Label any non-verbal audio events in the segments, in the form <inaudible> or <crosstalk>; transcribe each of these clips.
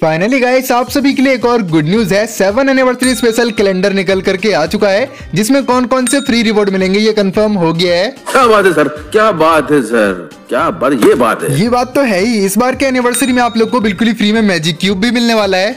Finally guys आप सभी के लिए एक और गुड न्यूज़ है। सेवन एनिवर्सरी स्पेशल कैलेंडर निकल करके आ चुका है जिसमें कौन कौन से फ्री रिवॉर्ड मिलेंगे ये कंफर्म हो गया है। क्या बात है सर क्या बात है सर क्या बात ये बात है। ये बात तो है ही। इस बार के एनिवर्सरी में आप लोग को बिल्कुल ही फ्री में मैजिक क्यूब भी मिलने वाला है।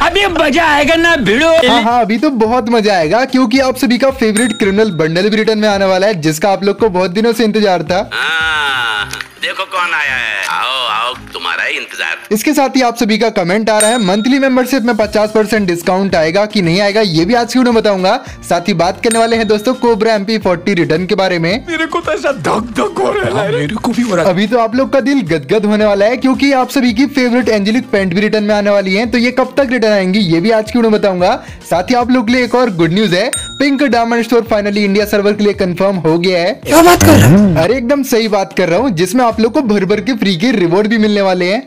अभी मज़ा आएगा ना भिड़ो। हाँ हाँ अभी तो बहुत मज़ा आएगा क्योंकि आप सभी का फेवरेट क्रिमिनल बंडल भी रिटर्न में आने वाला है जिसका आप लोग को बहुत दिनों से इंतज़ार था। हाँ, देखो कौन आया है। आओ आओ। तुम्हारा ही इंतज़ार। इसके साथ ही आप सभी का कमेंट आ रहा है। मंथली मेंबरशिप में 50 परसेंट डिस्काउंट आएगा कि नहीं आएगा ये भी आज की वीडियो में बताऊँगा। साथ ही बात करने वाले हैं दोस्तों कोबरा एमपी फोर्टी रिटर्न के बारे में। मेरे को तो ऐसा धक धक हो रहा है। मेरे को भी हो रहा है। अभी तो आप लोग का दिल गदगद होने वाला है क्योंकि आप सभी की फेवरेट एंजेलिक पेंट भी रिटर्न में आने वाली है। तो ये कब तक रिटर्न आएँगी ये भी आज की वीडियो में बताऊँगा। साथ ही आप लोग के लिए एक और गुड न्यूज़ है। Pink diamond store finally India server के लिए कंफर्म हो गया है। क्या बात कर रहा है? अरे एकदम सही बात कर रहा हूँ जिसमें आप लोग को भर भर के फ्री के रिवॉर्ड भी मिलने वाले हैं।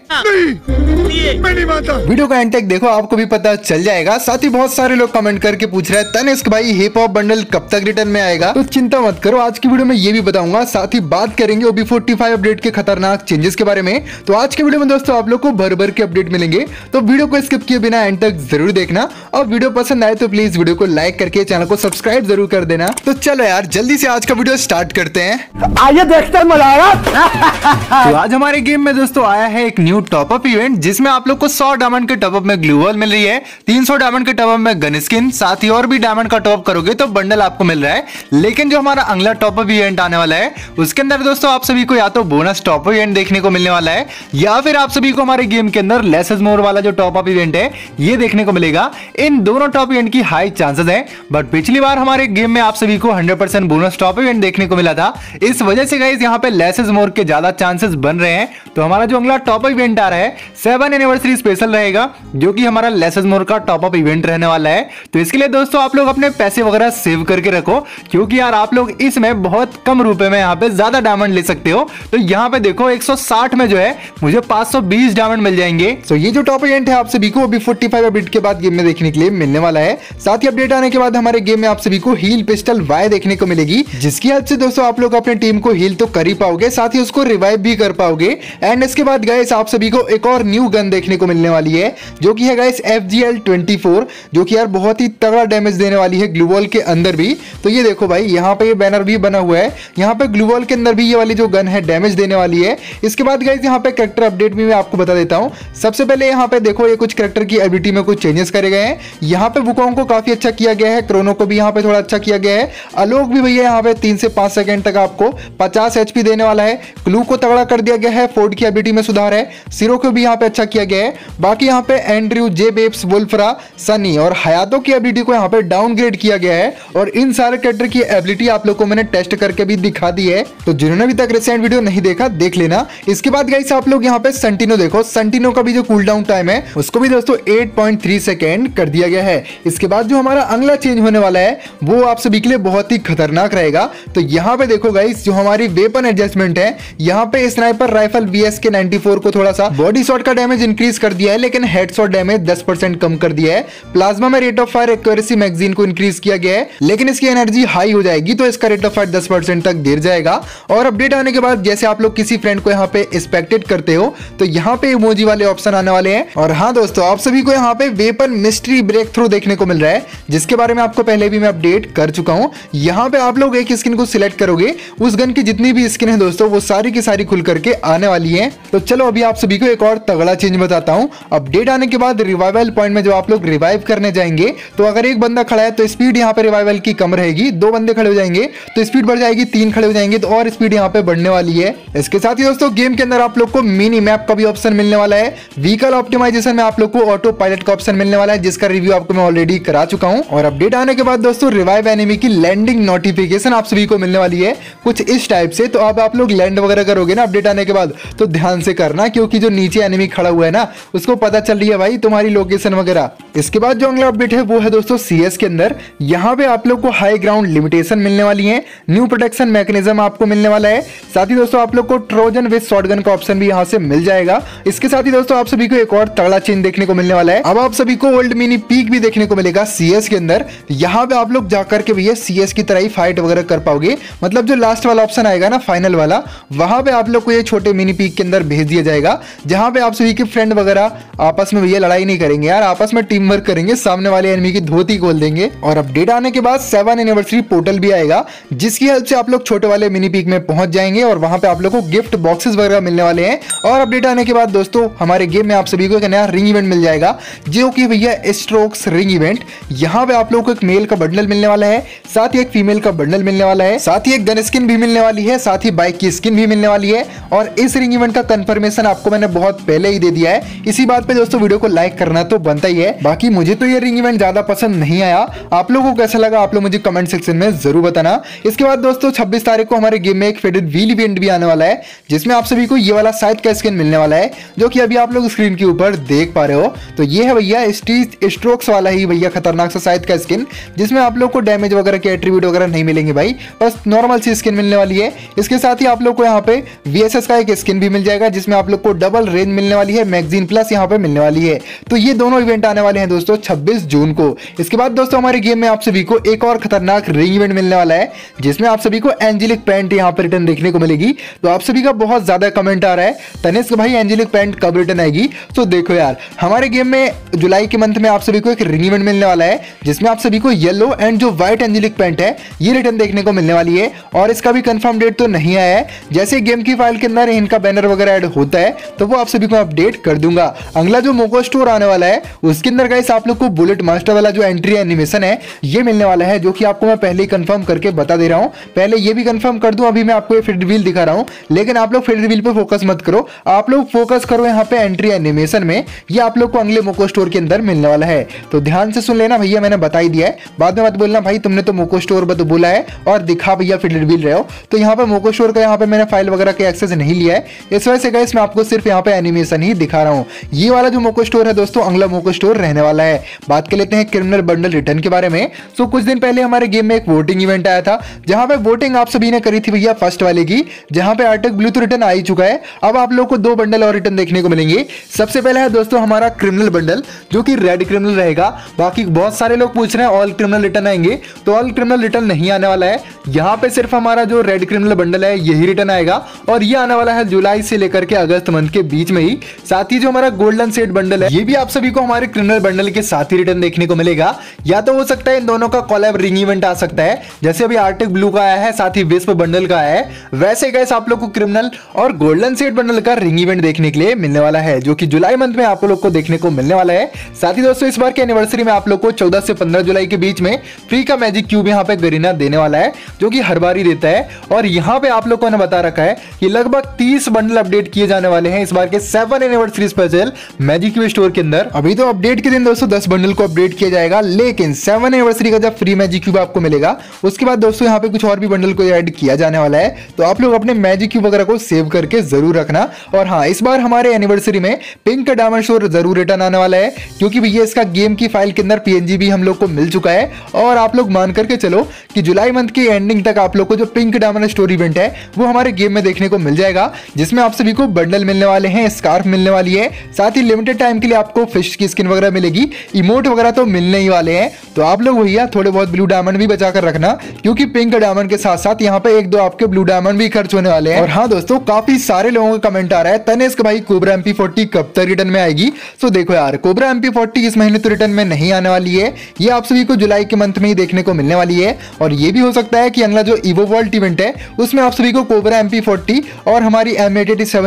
वीडियो का एंड तक देखो आपको भी पता चल जाएगा। साथ ही बहुत सारे लोग कमेंट करके पूछ रहे हैं तनिष्क भाई हिप हॉप बंडल कब तक रिटर्न में आएगा? तो चिंता मत करो आज की वीडियो में ये भी बताऊँगा। साथ ही बात करेंगे ओबी फोर्टी फाइव अपडेट के खतरनाक चेंजेस के बारे में। तो आज के वीडियो में दोस्तों आप लोग को भर भर के अपडेट मिलेंगे। तो वीडियो को स्किप किए बिना एंड तक ज़रूर देखना। और वीडियो पसंद आए तो प्लीज़ वीडियो को लाइक करके चैनल को सब्सक्राइब ज़रूर कर देना। तो चलो यार जल्दी से आज का वीडियो स्टार्ट करते हैं। आइए देखते हैं मज़ा आएगा <laughs> तो आज हमारे गेम में दोस्तों आया है एक न्यू टॉपअप इवेंट जिसमें आप लोग को 100 डायमंड के टॉपअप में ग्लू वॉल मिल रही है 300 डायमंड के टॉपअप में गन स्किन साथ ही और भी डायमंड का टॉप करोगे तो बंडल आपको मिल रहा है। लेकिन जो हमारा अगला टॉपअप इवेंट आने वाला है, उसके अंदर दोस्तों आप सभी को या तो बोनस टॉपअप इवेंट देखने को मिलने वाला है, या फिर आप सभी को हमारे गेम के अंदर लेसेस मोर वाला जो टॉपअप इवेंट है, ये देखने को मिलेगा। इन दोनों टॉप इवेंट की हाई चांसेस है बट पिछली बार हमारे गेम में आप सभी को 100% बोनस टॉप इवेंट देखने को मिला था। इस वजह से गाइस यहाँ पे लेसेस मोर के ज़्यादा चांसेस बन रहे हैं। तो हमारा जो अगला टॉप इवेंट आ रहा है। सेवन एनिवर्सरी स्पेशल रहेगा, जो कि हमारा लेसेस मोर का टॉप अप इवेंट रहने वाला है। तो इसके लिए दोस्तों, आप लोग अपने पैसे वगैरह सेव करके रखो, क्योंकि यार आप लोग इसमें बहुत कम रुपए में यहाँ पे ज़्यादा डायमंड ले सकते हो। तो यहाँ पे देखो 160 में जो है, मुझे 520 डायमंड मिल जाएँगे। तो ये जो टॉप इवेंट है आप सभी को अभी 45 अपडेट के बाद गेम में देखने के लिए मिलने वाला है। साथ ही अपडेट आने के बाद हमारे गेम में आप सभी को हील पिस्टल वाई देखने को मिलेगी, जिसकी हेल्प से दोस्तों आप लोग अपने टीम को हील तो कर ही पाओगे, साथ ही उसको रिवाइव भी कर पाओगे। एंड इसके बाद गाइस आप सभी को एक और न्यू गन देखने को मिलने वाली है, जो कि है guys F G L twenty four जो कि यार बहुत ही तगड़ा डैमेज देने वाली है ग्लूवॉल के अंदर भी। तो ये देखो भाई, यहाँ पे ये बैनर भी बना हुआ है। यहाँ पे ग्लूवॉल के अंदर भी ये वाली जो गन है डैमेज देने वाली है। इसके बाद गाइस यहाँ पे करेक्टर अपडेट भी मैं आपको बता देता हूँ। सबसे पहले यहाँ पे देखो, ये कुछ करेक्टर की एबिलिटी में कुछ चेंजेस करे गए हैं। यहाँ पे बुकोंग को काफ़ी अच्छा किया गया है क्रोनो को भी यहाँ पे थोड़ा अच्छा किया गया है। अलोक भी भैया यहाँ पे तीन से पाँच सेकंड तक आपको पचास एचपी देने वाला है। क्लू को तगड़ा कर दिया गया है फोर्ड की एबिलिटी में है। सिरो को भी यहाँ पे अच्छा किया गया है। बाकी यहाँ पे एंड्रयू जे बेब्स वुल्फरा, सनी और हयातों की एबिलिटी को यहाँ पे डाउनग्रेड किया गया है और इन सारे कैरेक्टर की एबिलिटी आप लोग को मैंने टेस्ट करके भी दिखा दी है। तो जिन्होंने अभी तक रिसेंट वीडियो नहीं देखा, देख लेना। इसके बाद गाइस आप लोग यहाँ पे संटिनो देखो। संटिनो का भी जो कूल डाउन टाइम है, उसको भी दोस्तों 8.3 सेकेंड कर दिया गया है। इसके बाद जो हमारा अगला चेंज होने वाला है, वो आप सभी के लिए बहुत ही खतरनाक रहेगा। तो यहाँ पे देखो गाइस जो हमारी वेपन एडजस्टमेंट है, यहाँ पे sniper rifle V S K ninety को थोड़ा सा बॉडी शॉट का डैमेज इंक्रीज कर दिया है, लेकिन हेड शॉट डैमेज दस कम कर दिया है। प्लाज्मा में rate of fire accuracy magazine को इंक्रीज किया गया है, लेकिन इसकी एनर्जी हाई हो जाएगी तो इसका रेट ऑफ़ फायर दस तक गिर जाएगा। और अपडेट आने के बाद, जैसे आप लोग किसी फ्रेंड को यहाँ पे एक्सपेक्टेड करते हो तो यहाँ पे इमोजी वाले ऑप्शन आने वाले हैं। और हाँ दोस्तों, आप सभी को यहाँ पे वेपन मिस्ट्री ब्रेक थ्रू देखने को मिल रहा है, जिसके बारे में आपको पहले भी मैं अपडेट कर चुका हूँ। यहाँ पे आप लोग एक स्किन को सिलेक्ट करोगे, उस गन की जितनी भी स्किन है दोस्तों, वो सारी की सारी खुल करके आने वाली है। तो चलो अभी आप सभी को एक और तगड़ा चेंज बताता हूँ। अपडेट आने के बाद रिवाइवल पॉइंट में जो आप लोग रिवाइव करने जाएँगे तो अगर एक बंदा खड़ा है तो स्पीड यहाँ पे रिवाइवल की कम रहेगी। दो बंदे खड़े हो जाएँगे तो स्पीड बढ़ जाएगी, तीन खड़े हो जाएँगे तो और स्पीड यहाँ पे बढ़ने वाली है। इसके साथ ही दोस्तों गेम के अंदर आप लोग को मिनी मैप का भी ऑप्शन मिलने वाला है। व्हीकल ऑप्टिमाइजेशन में आप लोग को ऑटो पायलट का ऑप्शन मिलने वाला है, जिसका रिव्यू आपको मैं ऑलरेडी करा चुका हूँ। और अपडेट आने के बाद दोस्तों रिवाइव एनिमी की लैंडिंग नोटिफिकेशन आप सभी को मिलने वाली है। कुछ इस टाइप से तो अब आप लोग लैंड वगैरह करोगे ना अपडेट आने के बाद तो ध्यान से करना, क्योंकि जो नीचे एनिमी खड़ा हुआ है ना, उसको पता चल रही है भाई तुम्हारी लोकेशन वगैरह। इसके बाद जो अगला अपडेट है, वो है दोस्तों सीएस के अंदर। यहाँ पे आप लोग को हाई ग्राउंड लिमिटेशन मिलने वाली है। न्यू प्रोटेक्शन मैकेनिज्म आपको मिलने वाला है। साथ ही दोस्तों आप लोग को ट्रोजन विद शॉटगन का ऑप्शन भी यहाँ से मिल जाएगा। इसके साथ ही दोस्तों आप सभी को एक और तगड़ा चेंज देखने को मिलने वाला है। अब आप सभी को ओल्ड मिनी पीक भी देखने को मिलेगा सीएस के अंदर। यहाँ पे आप लोग जाकर के भैया सीएस की तरह ही फाइट वगैरह कर पाओगे। मतलब जो लास्ट वाला ऑप्शन आएगा ना फाइनल वाला, वहाँ पे आप लोग को ये छोटे मिनी पीक के अंदर भेज जाएगा, जहाँ पे आप सभी के फ्रेंड वगैरह आपस में भैया लड़ाई नहीं करेंगे यार, आपस में टीम वर्क करेंगे, सामने वाले एनिमी की धोती खोल देंगे और अपडेट आने के बाद सेवन एनिवर्सरी पोर्टल भी आएगा, जिसकी हेल्प से आप लोग छोटे वाले मिनी पीक में पहुँच जाएँगे और वहाँ पे आप लोग को गिफ्ट बॉक्सेस वगैरह मिलने वाले हैं। और अपडेट आने के बाद दोस्तों, हमारे गेम में आप सभी को एक नया रिंग इवेंट मिल जाएगा, जो कि भैया स्ट्रोक्स रिंग इवेंट यहाँ पे आप लोग को एक मेल का बंडल मिलने वाला है, साथ ही एक फीमेल का बंडल मिलने वाला है, साथ ही एक गन स्किन भी मिलने वाली है, साथ ही बाइक की स्किन भी मिलने वाली है। और इस रिंग इवेंट का कंफर्मेशन आपको मैंने बहुत पहले ही दे दिया है। इसी बात पे दोस्तों वीडियो को लाइक करना तो बनता ही है। बाकी मुझे तो ये रिंग इवेंट ज़्यादा पसंद नहीं आया। आप लोगों को कैसा लगा आप लोग मुझे कमेंट सेक्शन में ज़रूर बताना। इसके बाद दोस्तों छब्बीस तारीख को हमारे गेम में एक फेडेड व्हील इवेंट भी आने वाला है, जिसमें आप सभी को ये वाला साइड का स्किन मिलने वाला है, जो कि अभी आप लोग स्क्रीन के ऊपर देख पा रहे हो। तो ये है भैया स्ट्रोक्स वाला ही भैया खतरनाक सा साइड का स्किन जिसमें आप लोग को डैमेज वगैरह के एट्रीब्यूट वगैरह नहीं मिलेंगे भाई। बस नॉर्मल सी स्किन मिलने वाली है। इसके साथ ही आप लोग को यहाँ पे वीएसएस का एक स्किन भी मिल जाएगा, जिसमें आप लोग को डबल रेंज मिलने वाली है मैगजीन प्लस यहाँ पे मिलने वाली है। तो ये दोनों इवेंट आने वाले हैं दोस्तों 26 जून को। इसके बाद दोस्तों हमारे गेम में आप सभी को एक और खतरनाक रिंग इवेंट मिलने वाला है, जिसमें आप सभी को एंजेलिक पैंट यहाँ पर रिटर्न देखने को मिलेगी। तो आप सभी का बहुत ज़्यादा कमेंट आ रहा है, तनिष्क भाई एंजेलिक पैंट कब रिटर्न आएगी? तो देखो यार, हमारे गेम में जुलाई के मंथ में आप सभी को एक रिंग इवेंट मिलने वाला है, जिसमें आप सभी को येलो एंड जो व्हाइट एंजेलिक पैंट है, ये रिटर्न देखने को मिलने वाली है। और इसका भी कंफर्म डेट तो नहीं आया है। जैसे गेम की फ़ाइल के अंदर इनका बैनर वगैरह ऐड होता है तो वो आप सभी को अपडेट कर दूँगा। अगला जो मोको स्टोर आने वाला है, उसके अंदर गाइस आप लोग को बुलेट मास्टर वाला जो एंट्री एनिमेशन है, ये मिलने वाला है, जो कि आपको मैं पहले ही कंफर्म करके बता दे रहा हूँ। पहले ये भी कंफर्म कर दूँ, अभी मैं आपको फिट व्हील दिखा रहा हूँ। लेकिन आप लोग फिट व्हील पे फोकस मत करो। आप लोग फोकस करो यहाँ पे एंट्री एनिमेशन में। ये आप लोग को अगले मोको स्टोर के अंदर मिलने वाला है। तो ध्यान से सुन लेना, भैया मैंने बता ही दिया है। बाद में मत बोलना, भाई तुमने तो मोको स्टोर पर बोला है, और दिखा भैया फिट व्हील रहे हो। तो यहाँ पे मोको स्टोर का यहाँ पे मैंने फ़ाइल वगैरह के एक्सेस नहीं लिया है। इस वजह से गाइस मैं आपको सिर्फ़ यहाँ पे एनिमेशन ही दिखा रहा हूँ। ये वाला जो मोको स्टोर है दोस्तों अगला मोको स्टोर रहने वाला है। बात कर लेते हैं क्रिमिनल बंडल रिटर्न के बारे में। सो कुछ दिन पहले हमारे गेम में एक वोटिंग इवेंट आया था, जहाँ पे वोटिंग आप सभी ने करी थी भैया फ़र्स्ट वाले की, जहाँ पे आर्टिक ब्लू तो रिटर्न आ ही चुका है। अब आप लोग को दो बंडल और रिटर्न देखने को मिलेंगे। सबसे पहले है दोस्तों हमारा क्रिमिनल बंडल जो कि रेड क्रिमिनल रहेगा। बाकी बहुत सारे लोग पूछ रहे हैं ऑल क्रिमिनल रिटर्न आएँगे। तो ऑल क्रिमिनल रिटर्न नहीं आने वाला है। यहाँ पे सिर्फ़ हमारा जो रेड क्रिमिनल बंडल है, यही रिटर्न आएगा। और ये आने वाला है जुलाई से लेकर के अगस्त मंथ के बीच में ही। साथ ही जो हमारा गोल्डन सेट बंडल है, ये भी आप सभी को हमारे क्रिमिनल बंडल के साथ ही रिटर्न देखने को मिलेगा। या तो हो सकता है इन दोनों का कॉलेब रिंग इवेंट आ सकता है। जैसे अभी आर्टिक ब्लू का आया है, साथ ही विस्प बंडल का आया है। वैसे गैस आप लोग को क्रिमिनल और गोल्डन सेट बंडल का रिंग इवेंट देखने के लिए मिलने वाला है, जो कि जुलाई मंथ में आप लोग को देखने को मिलने वाला है। साथ ही दोस्तों, इस बार के एनिवर्सरी में आप लोग को चौदह से पंद्रह जुलाई के बीच में फ्री का मैजिक क्यूब यहाँ पे गरीना देने वाला है, जो कि हर बार ही देता है। और यहाँ पे आप लोग को बता रखा है कि लगभग तीस बंडल अपडेट किए जाने वाले हैं इस बार के seven anniversary special magic cube store के अंदर। अभी तो अपडेट के दिन दोस्तों, दस बंडल को अपडेट किया जाएगा, लेकिन सेवन एनिवर्सरी का जब फ्री मैजिक क्यूब आपको मिलेगा, उसके बाद दोस्तों यहाँ पे कुछ और भी बंडल को ऐड किया जाने वाला है। तो आप लोग अपने मैजिक क्यूब वगैरह को सेव करके ज़रूर रखना। और हाँ इस बार हमारे एनिवर्सरी में पिंक डायमंड स्टोर ज़रूर रिटर्न आने वाला है, क्योंकि भैया इसका गेम की फ़ाइल के अंदर पीएनजी भी हम लोग को मिल चुका है। और आप लोग मान करके चलो कि जुलाई मंथ की एंडिंग तक आप लोग को जो पिंक डायमंड स्टोर इवेंट है, वो हमारे गेम में देखने को मिल जाएगा, जिसमें आप सभी को बंडल मिलने वाले हैं स्कार्फ मिलने वाली है। साथ ही लिमिटेड टाइम के लिए आपको फ़िश की स्किन वगैरह मिलेगी। इमोट वगैरह तो मिलने ही वाले हैं। तो आप लोग भैया थोड़े बहुत ब्लू डायमंड भी बचा कर रखना, क्योंकि पिंक डायमंड के साथ साथ यहाँ पे एक दो आपके ब्लू डायमंड भी खर्च होने वाले हैं। और हाँ दोस्तों, काफ़ी सारे लोगों का कमेंट आ रहा है। तनिष्क भाई कोबरा फोर्टी कब तक रिटर्न में आएगी? तो देखो यार कोबरा फोर्टी इस महीने तो रिटर्न में नहीं आने वाली है। ये आप सभी को जुलाई के मंथ में ही देखने को मिलने वाली है। और ये भी हो सकता है कि अगला जो इवो वर्ल्ड इवेंट है, उसमें आप सभी को कोबरा फोर्टी और हमारी एम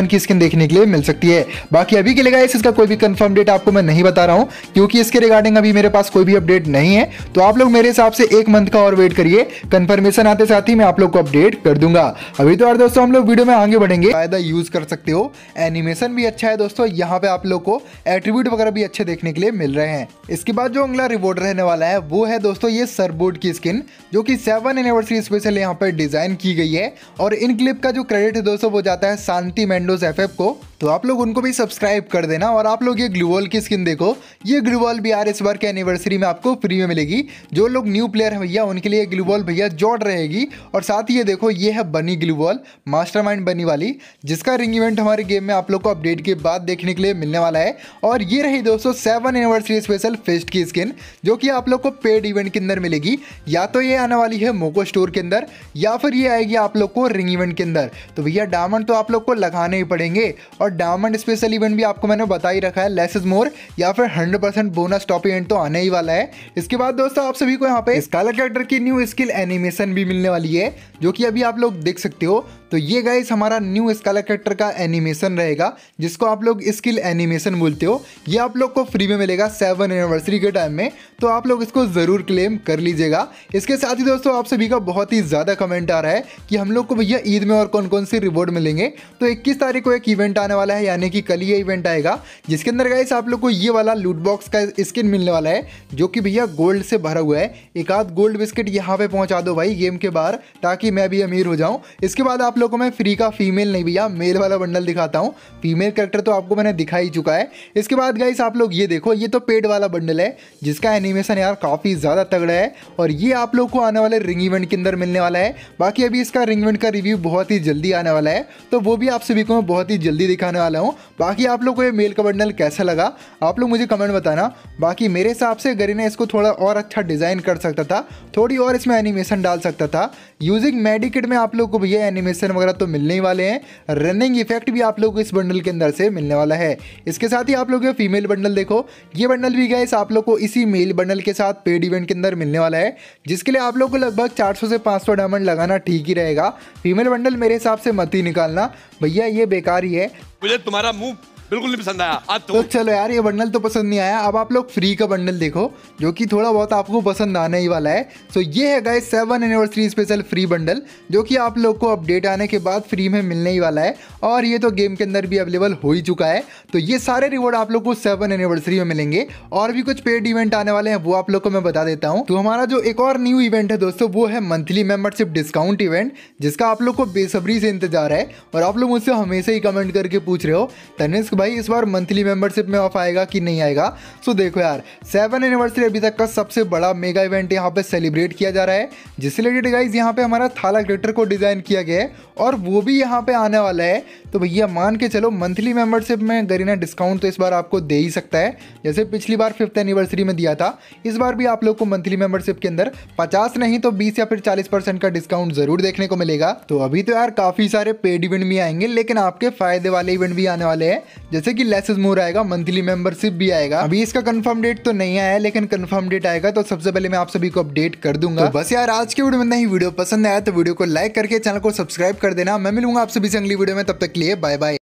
की स्किन देखने के लिए मिल सकती है। बाकी अभी के लिए इसका कोई भी कंफर्म डेट आपको मैं नहीं बता रहा हूँ, क्योंकि इसके रिगार्डिंग अभी मेरे पास कोई भी अपडेट नहीं है। तो आप लोग मेरे हिसाब से एक मंथ का और वेट करिए। कंफर्मेशन आते साथ ही मैं आप लोग को अपडेट कर दूँगा। अभी तो यार दोस्तों हम लोग वीडियो में आगे बढ़ेंगे। फ़ायदा यूज़ कर सकते हो। एनिमेशन भी अच्छा है दोस्तों। यहाँ पे आप लोग को एट्रीब्यूट वगैरह भी अच्छे देखने के लिए मिल रहे हैं। इसके बाद जो अगला रिवॉर्ड रहने वाला है, वो है दोस्तों ये सरबोर्ड की स्किन जो कि सेवन एनिवर्सरी स्पेशल यहाँ पर डिज़ाइन की गई है। और इन क्लिप का जो क्रेडिट है दोस्तों, वो जाता है शांति मेंडोज एफ़ को तो आप लोग उनको भी सब्सक्राइब कर देना और आप लोग ये ग्लूवॉल की स्किन देखो, ये ग्लूवॉल भी यार इस बार के एनिवर्सरी में आपको फ्री में मिलेगी। जो लोग न्यू प्लेयर हैं भैया, उनके लिए ग्लूवॉल भैया जोड़ रहेगी। और साथ ही ये देखो, ये है बनी ग्लूवॉल मास्टरमाइंड बनी वाली, जिसका रिंग इवेंट हमारे गेम में आप लोग को अपडेट के बाद देखने के लिए मिलने वाला है। और ये रही दोस्तों सेवन एनिवर्सरी स्पेशल फेस्ट की स्किन जो कि आप लोग को पेड इवेंट के अंदर मिलेगी। या तो ये आने वाली है मोको स्टोर के अंदर, या फिर ये आएगी आप लोग को रिंग इवेंट के अंदर। तो भैया डायमंड तो आप लोग को लगाने ही पड़ेंगे। और और डायमंड स्पेशल इवेंट भी आपको मैंने बता ही रखा है लेस इज़ मोर या फिर 100% बोनस टॉप इवेंट तो आने ही वाला है। इसके बाद दोस्तों आप सभी को यहाँ पे कैरेक्टर की न्यू स्किल एनिमेशन भी मिलने वाली है, जो कि अभी आप लोग देख सकते हो। तो ये गाइस हमारा न्यू स्कालर कैरेक्टर का एनिमेशन रहेगा, जिसको आप लोग स्किल एनिमेशन बोलते हो। ये आप लोग को फ्री में मिलेगा सेवन एनिवर्सरी के टाइम में। तो आप लोग इसको ज़रूर क्लेम कर लीजिएगा। इसके साथ ही दोस्तों, आप सभी का बहुत ही ज़्यादा कमेंट आ रहा है कि हम लोग को भैया ईद में और कौन कौन से रिवॉर्ड मिलेंगे। तो 21 तारीख को एक इवेंट आने वाला है, यानी कि कल ये इवेंट आएगा, जिसके अंदर गाइस आप लोग को ये वाला लूट बॉक्स का स्किन मिलने वाला है, जो कि भैया गोल्ड से भरा हुआ है। एक आध गोल्ड बिस्किट यहाँ पे पहुँचा दो भाई गेम के बाहर, ताकि मैं भी अमीर हो जाऊँ। इसके बाद आप लोग मैं फ्री का फीमेल नहीं भैया मेल वाला बंडल दिखाता हूँ। फीमेल कैरेक्टर तो आपको मैंने दिखा ही चुका है। इसके बाद गाइस आप लोग ये देखो, ये तो पेड वाला बंडल है, जिसका एनिमेशन यार काफ़ी ज़्यादा तगड़ा है, और ये आप लोग को आने वाले रिंग इवेंट के अंदर मिलने वाला है। बाकी अभी इसका रिंग इवेंट का रिव्यू बहुत ही जल्दी आने वाला है तो वो भी आप सभी को मैं बहुत ही जल्दी दिखाने वाला हूँ। बाकी आप लोग को ये मेल का बंडल कैसा लगा, आप लोग मुझे कमेंट बताना। बाकी मेरे हिसाब से गरीना इसको थोड़ा और अच्छा डिज़ाइन कर सकता था, थोड़ी और इसमें एनिमेशन डाल सकता था। यूजिंग मेडिकेट में आप लोग को भैया एनिमेशन वगैरह तो मिलने ही वाले हैं। रनिंग इफ़ेक्ट भी आप लोग को इस बंडल के अंदर से मिलने वाला है। इसके साथ ही आप लोग ये फीमेल बंडल देखो। ये बंडल भी गए आप लोग को इसी मेल बंडल के साथ पेड इवेंट के अंदर मिलने वाला है। जिसके लिए आप लोग को लगभग 400 से 500 डायमंड लगाना ठीक ही रहेगा। फीमेल बंडल मेरे हिसाब से मत ही निकालना। भैया ये बेकार ही है। मुझे तुम्हारा मुँह बिल्कुल नहीं पसंद आया। आज तो चलो यार, ये बंडल तो पसंद नहीं आया। अब आप लोग फ्री का बंडल देखो, जो कि थोड़ा बहुत आपको पसंद आने ही वाला है। सो ये है guys seven anniversary special free bundle, जो कि आप लोग को अपडेट आने के बाद फ्री में मिलने ही वाला है। और ये तो गेम के अंदर भी अवेलेबल हो ही चुका है। तो ये सारे रिवॉर्ड आप लोग को सेवन एनिवर्सरी में मिलेंगे। और भी कुछ पेड इवेंट आने वाले हैं, वो आप लोग को मैं बता देता हूँ। तो हमारा जो एक और न्यू इवेंट है दोस्तों, वो है मंथली मेंबरशिप डिस्काउंट इवेंट जिसका आप लोग को बेसब्री से इंतज़ार है। और आप लोग मुझसे हमेशा ही कमेंट करके पूछ रहे हो, तनिष्क भाई, इस बार मंथली मेंबरशिप में ऑफ़ आएगा कि नहीं आएगा? सो देखो यार सेवन एनिवर्सरी अभी तक का सबसे बड़ा मेगा इवेंट यहाँ पे सेलिब्रेट किया जा रहा है। जिससे रिलेटेड गाइज़ यहाँ पे हमारा थाला ग्रेटर को डिज़ाइन किया गया है और वो भी यहाँ पे आने वाला है। तो भैया, मान के चलो मंथली मेंबरशिप में गरीना डिस्काउंट तो इस बार आपको दे ही सकता है। जैसे पिछली बार फिफ्थ एनिवर्सरी में दिया था, इस बार भी आप लोग को मंथली मेंबरशिप के अंदर पचास नहीं तो बीस या फिर चालीस परसेंट का डिस्काउंट ज़रूर देखने को मिलेगा। तो अभी तो यार काफ़ी सारे पेड इवेंट भी आएँगे, लेकिन आपके फ़ायदे वाले इवेंट भी आने वाले हैं। जैसे कि लेसेस मोर आएगा मंथली मेंबरशिप भी आएगा। अभी इसका कंफर्म डेट तो नहीं आया, लेकिन कंफर्म डेट आएगा तो सबसे पहले मैं आप सभी को अपडेट कर दूँगा। तो बस यार, आज के वीडियो में नहीं वीडियो पसंद आया तो वीडियो को लाइक करके चैनल को सब्सक्राइब कर देना। मैं मिलूँगा आप सभी से अगली वीडियो में, तब तक लिए बाय बाय